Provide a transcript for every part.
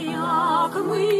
Як ми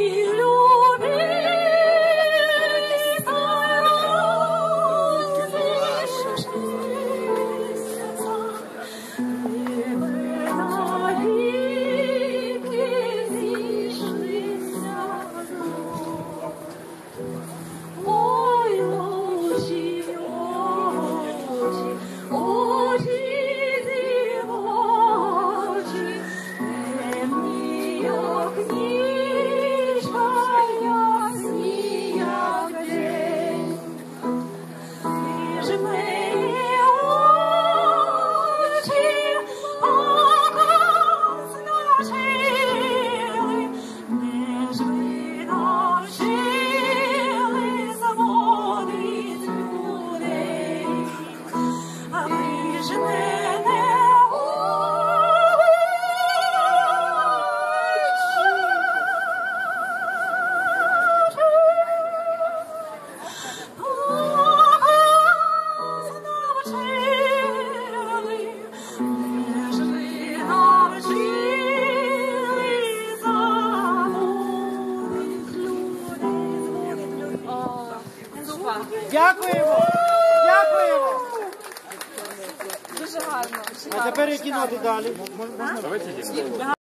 Дякуємо! Дякуємо! Дуже гарно. А тепер які ноти далі?